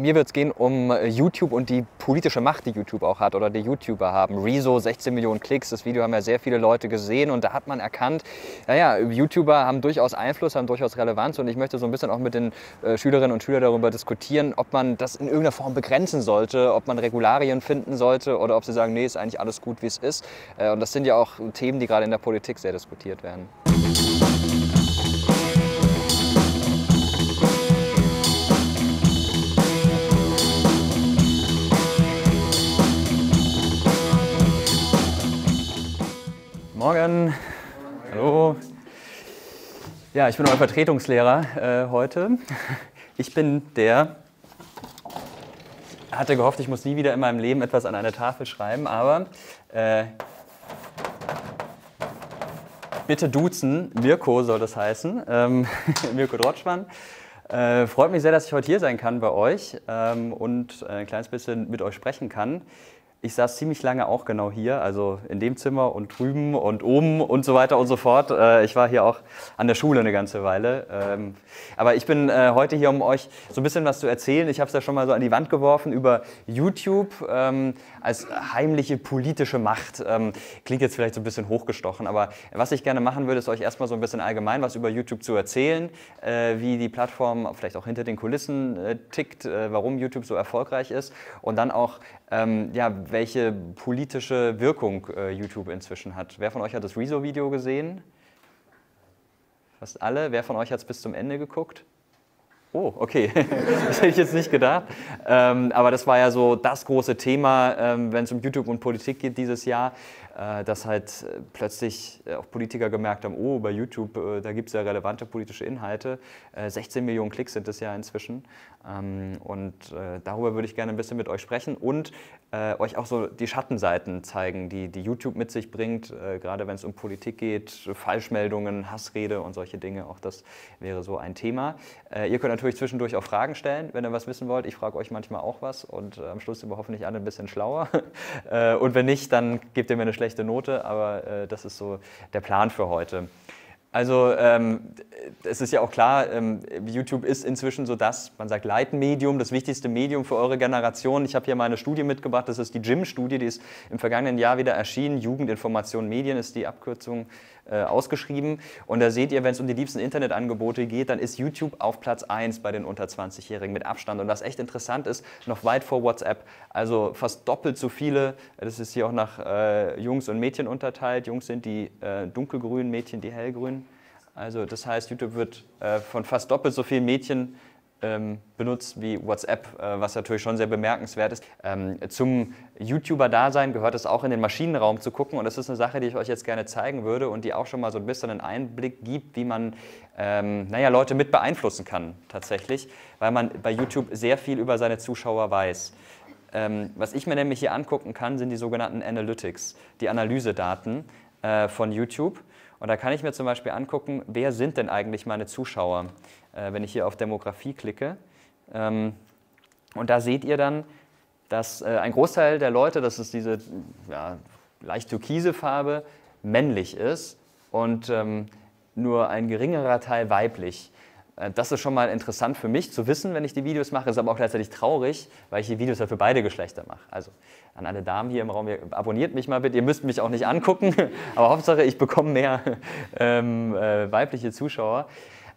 bei mir wird es gehen um äh, YouTube und die politische Macht, die YouTube auch hat oder die YouTuber haben. Rezo, 16 Millionen Klicks, das Video haben ja sehr viele Leute gesehen und da hat man erkannt, naja, YouTuber haben durchaus Einfluss, haben durchaus Relevanz und ich möchte so ein bisschen auch mit den äh, Schülerinnen und Schülern darüber diskutieren, ob man das in irgendeiner Form begrenzen sollte, ob man Regularien finden sollte oder ob sie sagen, nee, ist eigentlich alles gut, wie es ist. Äh, und das sind ja auch Themen, die gerade in der Politik sehr diskutiert werden. Morgen. Hallo. Ja, ich bin euer Vertretungslehrer äh, heute. Ich bin der, hatte gehofft, ich muss nie wieder in meinem Leben etwas an eine Tafel schreiben, aber äh, bitte duzen, Mirko soll das heißen, ähm, Mirko Drotschmann. Äh, freut mich sehr, dass ich heute hier sein kann bei euch ähm, und ein kleines bisschen mit euch sprechen kann ich saß ziemlich lange auch genau hier, also in dem Zimmer und drüben und oben und so weiter und so fort. Äh, ich war hier auch an der Schule eine ganze Weile. Ähm, aber ich bin äh, heute hier, um euch so ein bisschen was zu erzählen. Ich habe es ja schon mal so an die Wand geworfen über YouTube ähm, als heimliche politische Macht. Ähm, klingt jetzt vielleicht so ein bisschen hochgestochen, aber was ich gerne machen würde, ist euch erstmal so ein bisschen allgemein was über YouTube zu erzählen, äh, wie die Plattform vielleicht auch hinter den Kulissen tickt, warum YouTube so erfolgreich ist und dann auch ähm, ja, welche politische Wirkung äh, YouTube inzwischen hat. Wer von euch hat das Rezo-Video gesehen? Fast alle. Wer von euch hat es bis zum Ende geguckt? Oh, okay. das hätte ich jetzt nicht gedacht. Ähm, aber das war ja so das große Thema, ähm, wenn es um YouTube und Politik geht dieses Jahr. Äh, dass halt äh, plötzlich äh, auch Politiker gemerkt haben, oh, bei YouTube, da gibt es ja relevante politische Inhalte. 16 Millionen Klicks sind es ja inzwischen. Ähm, und darüber würde ich gerne ein bisschen mit euch sprechen und euch auch so die Schattenseiten zeigen, die, die YouTube mit sich bringt, gerade wenn es um Politik geht, Falschmeldungen, Hassrede und solche Dinge. Auch das wäre so ein Thema. Ihr könnt natürlich zwischendurch auch Fragen stellen, wenn ihr was wissen wollt. Ich frage euch manchmal auch was und am Schluss sind wir hoffentlich alle ein bisschen schlauer. Und wenn nicht, dann gebt ihr mir eine schlechte Note, aber äh, das ist so der Plan für heute. Also ähm, es ist ja auch klar, ähm, YouTube ist inzwischen so das, man sagt Leitmedium, das wichtigste Medium für eure Generation. Ich habe hier mal eine Studie mitgebracht, das ist die JIM-Studie, die ist im vergangenen Jahr wieder erschienen. Jugendinformation Medien ist die Abkürzung äh, ausgeschrieben. Und da seht ihr, wenn es um die liebsten Internetangebote geht, dann ist YouTube auf Platz 1 bei den unter 20-Jährigen mit Abstand. Und was echt interessant ist, noch weit vor WhatsApp. Also fast doppelt so viele. Das ist hier auch nach äh, Jungs und Mädchen unterteilt. Jungs sind die äh, dunkelgrünen, Mädchen die hellgrünen. Also das heißt, YouTube wird äh, von fast doppelt so vielen Mädchen ähm, benutzt wie WhatsApp, äh, was natürlich schon sehr bemerkenswert ist. Ähm, zum YouTuber-Dasein gehört es auch in den Maschinenraum zu gucken und das ist eine Sache, die ich euch jetzt gerne zeigen würde und die auch schon mal so ein bisschen einen Einblick gibt, wie man ähm, naja, Leute mit beeinflussen kann tatsächlich, weil man bei YouTube sehr viel über seine Zuschauer weiß. Ähm, was ich mir nämlich hier angucken kann, sind die sogenannten Analytics, die Analysedaten äh, von YouTube. Und da kann ich mir zum Beispiel angucken, wer sind denn eigentlich meine Zuschauer? äh, wenn ich hier auf Demografie klicke. Ähm, und da seht ihr dann, dass äh, ein Großteil der Leute, das ist diese ja, leicht türkise Farbe, männlich ist und ähm, nur ein geringerer Teil weiblich. Äh, das ist schon mal interessant für mich zu wissen, wenn ich die Videos mache, ist aber auch gleichzeitig traurig, weil ich die Videos ja für beide Geschlechter mache. Also an alle Damen hier im Raum, abonniert mich mal bitte, ihr müsst mich auch nicht angucken, aber Hauptsache ich bekomme mehr ähm, äh, weibliche Zuschauer.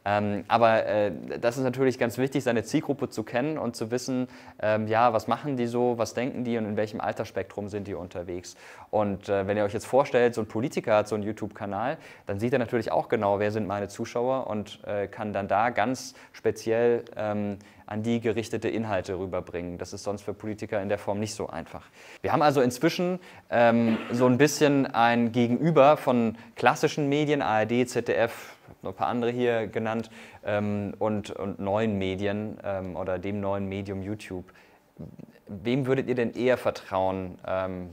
Ähm, aber äh, das ist natürlich ganz wichtig, seine Zielgruppe zu kennen und zu wissen, ähm, ja, was machen die so, was denken die und in welchem Altersspektrum sind die unterwegs. Und äh, wenn ihr euch jetzt vorstellt, so ein Politiker hat so einen YouTube-Kanal, dann sieht er natürlich auch genau, wer sind meine Zuschauer und äh, kann dann da ganz speziell ähm, an die gerichtete Inhalte rüberbringen. Das ist sonst für Politiker in der Form nicht so einfach. Wir haben also inzwischen ähm, so ein bisschen ein Gegenüber von klassischen Medien, ARD, ZDF, noch ein paar andere hier genannt, ähm, und, und neuen Medien ähm, oder dem neuen Medium YouTube. Wem würdet ihr denn eher vertrauen? Ähm,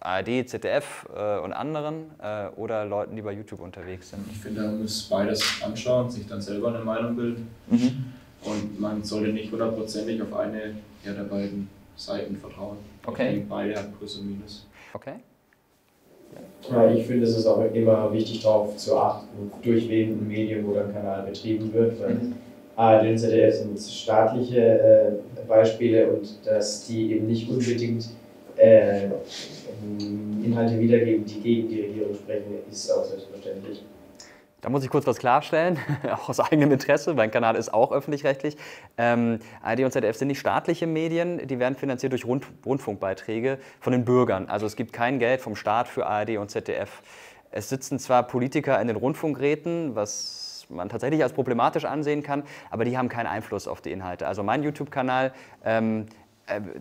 ARD, ZDF äh, und anderen äh, oder Leuten, die bei YouTube unterwegs sind? Ich finde, man muss beides anschauen, sich dann selber eine Meinung bilden. Mhm. Und man sollte nicht hundertprozentig auf eine ja, der beiden Seiten vertrauen. Okay. Beide haben Plus und Minus. Okay. Ich finde, es ist auch immer wichtig darauf zu achten, durch wen ein Medium oder ein Kanal betrieben wird, weil mhm. ARD und ZDF sind staatliche äh, Beispiele und dass die eben nicht unbedingt äh, Inhalte wiedergeben, die gegen die Regierung sprechen, ist auch selbstverständlich. Da muss ich kurz was klarstellen, auch aus eigenem Interesse. Mein Kanal ist auch öffentlich-rechtlich. Ähm, ARD und ZDF sind nicht staatliche Medien, die werden finanziert durch Rund Rundfunkbeiträge von den Bürgern. Also es gibt kein Geld vom Staat für ARD und ZDF. Es sitzen zwar Politiker in den Rundfunkräten, was man tatsächlich als problematisch ansehen kann, aber die haben keinen Einfluss auf die Inhalte. Also mein YouTube-Kanal ähm, äh,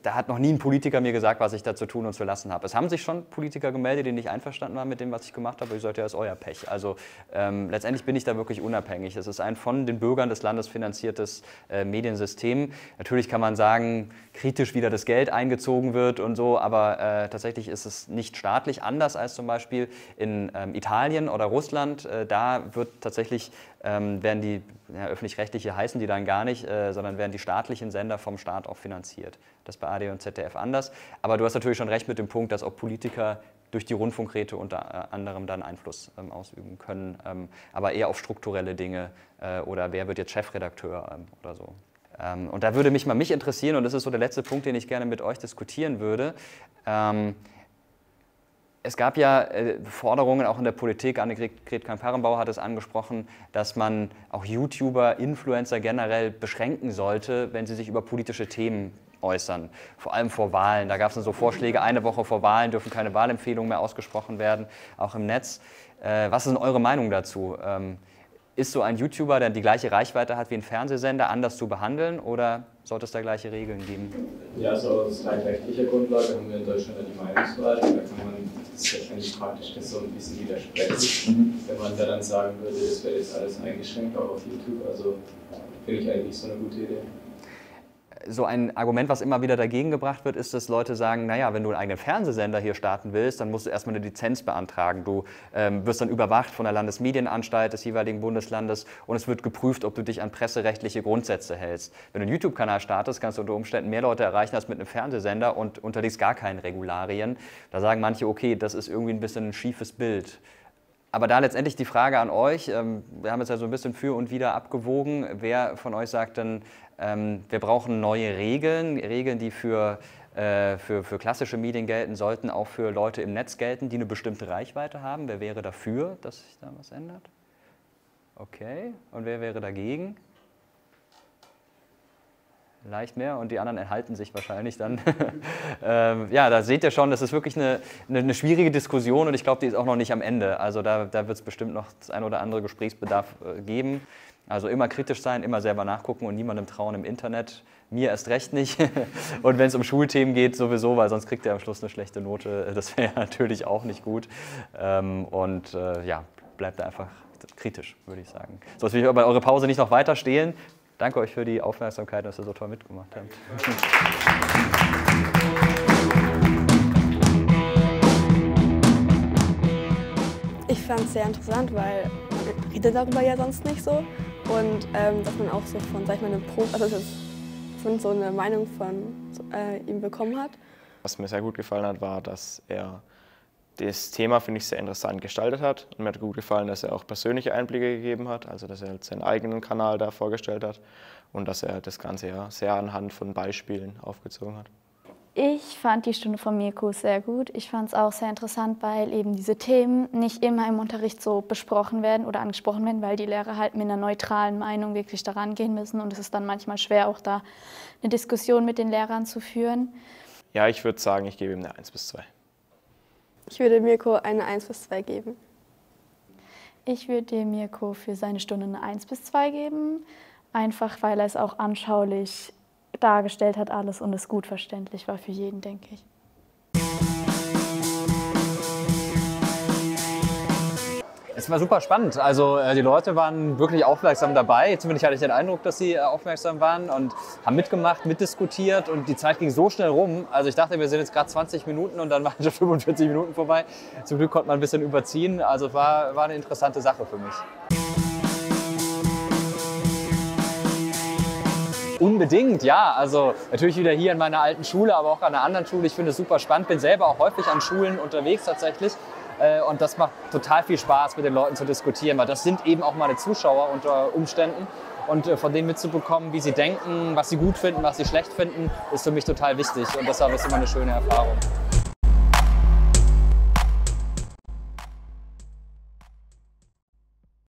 da hat noch nie ein Politiker mir gesagt, was ich da zu tun und zu lassen habe. Es haben sich schon Politiker gemeldet, die nicht einverstanden waren mit dem, was ich gemacht habe. Ich sagte, ja, ist euer Pech. Also ähm, letztendlich bin ich da wirklich unabhängig. Es ist ein von den Bürgern des Landes finanziertes äh, Mediensystem. Natürlich kann man sagen, kritisch wieder das Geld eingezogen wird und so, aber äh, tatsächlich ist es nicht staatlich, anders als zum Beispiel in ähm, Italien oder Russland. Äh, da wird tatsächlich ähm, werden die ja, öffentlich-rechtliche heißen die dann gar nicht, äh, sondern werden die staatlichen Sender vom Staat auch finanziert. Das ist bei AD und ZDF anders. Aber du hast natürlich schon recht mit dem Punkt, dass auch Politiker durch die Rundfunkräte unter äh, anderem dann Einfluss ähm, ausüben können, ähm, aber eher auf strukturelle Dinge äh, oder wer wird jetzt Chefredakteur ähm, oder so. Ähm, und da würde mich mal mich interessieren, und das ist so der letzte Punkt, den ich gerne mit euch diskutieren würde. Ähm, es gab ja äh, Forderungen auch in der Politik, Annegret Kramp-Karrenbauer hat es angesprochen, dass man auch YouTuber, Influencer generell beschränken sollte, wenn sie sich über politische Themen äußern, vor allem vor Wahlen. Da gab es dann so Vorschläge, eine Woche vor Wahlen dürfen keine Wahlempfehlungen mehr ausgesprochen werden, auch im Netz. Äh, was ist denn eure Meinung dazu? Ist so ein YouTuber, der die gleiche Reichweite hat wie ein Fernsehsender, anders zu behandeln oder sollte es da gleiche Regeln geben? Ja, so aus rein rechtlicher Grundlage haben wir in Deutschland ja die Meinungsfreiheit. Da kann man, das wahrscheinlich praktisch das so ein bisschen widersprechen, mhm. wenn man da dann sagen würde, das wäre jetzt alles eingeschränkt, auch auf YouTube. Also finde ich eigentlich so eine gute Idee so ein Argument, was immer wieder dagegen gebracht wird, ist, dass Leute sagen, naja, wenn du einen eigenen Fernsehsender hier starten willst, dann musst du erstmal eine Lizenz beantragen. Du ähm, wirst dann überwacht von der Landesmedienanstalt des jeweiligen Bundeslandes und es wird geprüft, ob du dich an presserechtliche Grundsätze hältst. Wenn du einen YouTube-Kanal startest, kannst du unter Umständen mehr Leute erreichen als mit einem Fernsehsender und unterliegst gar keinen Regularien. Da sagen manche, okay, das ist irgendwie ein bisschen ein schiefes Bild. Aber da letztendlich die Frage an euch, ähm, wir haben jetzt ja so ein bisschen für und wieder abgewogen, wer von euch sagt dann, ähm, wir brauchen neue Regeln, Regeln, die für, äh, für, für klassische Medien gelten, sollten auch für Leute im Netz gelten, die eine bestimmte Reichweite haben. Wer wäre dafür, dass sich da was ändert? Okay, und wer wäre dagegen? Leicht mehr und die anderen enthalten sich wahrscheinlich dann. ähm, ja, da seht ihr schon, das ist wirklich eine, eine, eine schwierige Diskussion und ich glaube, die ist auch noch nicht am Ende. Also da, da wird es bestimmt noch das ein oder andere Gesprächsbedarf äh, geben. Also immer kritisch sein, immer selber nachgucken und niemandem trauen im Internet. Mir erst recht nicht. Und wenn es um Schulthemen geht, sowieso, weil sonst kriegt er am Schluss eine schlechte Note. Das wäre natürlich auch nicht gut. Ähm, und äh, ja, bleibt einfach kritisch, würde ich sagen. So, jetzt will ich aber eure Pause nicht noch weiter stehlen. Danke euch für die Aufmerksamkeit, dass ihr so toll mitgemacht habt. Ich fand es sehr interessant, weil man redet darüber ja sonst nicht so. Und ähm, dass man auch so von, sag ich mal, einem Pro, also von so eine Meinung von äh, ihm bekommen hat. Was mir sehr gut gefallen hat, war, dass er das Thema, finde ich, sehr interessant gestaltet hat. Und mir hat gut gefallen, dass er auch persönliche Einblicke gegeben hat, also dass er halt seinen eigenen Kanal da vorgestellt hat und dass er das Ganze ja sehr anhand von Beispielen aufgezogen hat. Ich fand die Stunde von Mirko sehr gut. Ich fand es auch sehr interessant, weil eben diese Themen nicht immer im Unterricht so besprochen werden oder angesprochen werden, weil die Lehrer halt mit einer neutralen Meinung wirklich daran gehen müssen und es ist dann manchmal schwer, auch da eine Diskussion mit den Lehrern zu führen. Ja, ich würde sagen, ich gebe ihm eine 1 bis 2. Ich würde Mirko eine 1 bis 2 geben. Ich würde dir Mirko für seine Stunde eine 1 bis 2 geben, einfach weil er es auch anschaulich dargestellt hat alles und es gut verständlich war für jeden, denke ich. Es war super spannend. Also äh, die Leute waren wirklich aufmerksam dabei. Zumindest hatte ich den Eindruck, dass sie äh, aufmerksam waren und haben mitgemacht, mitdiskutiert und die Zeit ging so schnell rum. Also ich dachte, wir sind jetzt gerade 20 Minuten und dann waren schon 45 Minuten vorbei. Zum Glück konnte man ein bisschen überziehen. Also war, war eine interessante Sache für mich. Unbedingt, ja. Also natürlich wieder hier in meiner alten Schule, aber auch an einer anderen Schule. Ich finde es super spannend. Bin selber auch häufig an Schulen unterwegs tatsächlich. Äh, und das macht total viel Spaß, mit den Leuten zu diskutieren, weil das sind eben auch meine Zuschauer unter Umständen. und äh, von denen mitzubekommen, wie sie denken, was sie gut finden, was sie schlecht finden, ist für mich total wichtig und deshalb ist immer eine schöne Erfahrung.